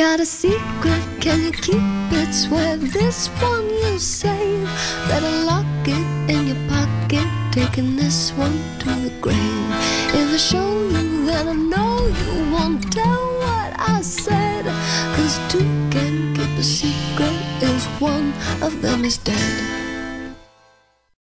Got a secret, can you keep it? Swear this one you'll save. Better lock it in your pocket, taking this one to the grave. If I show you, then I know you won't tell what I said. Cause two can keep a secret if one of them is dead.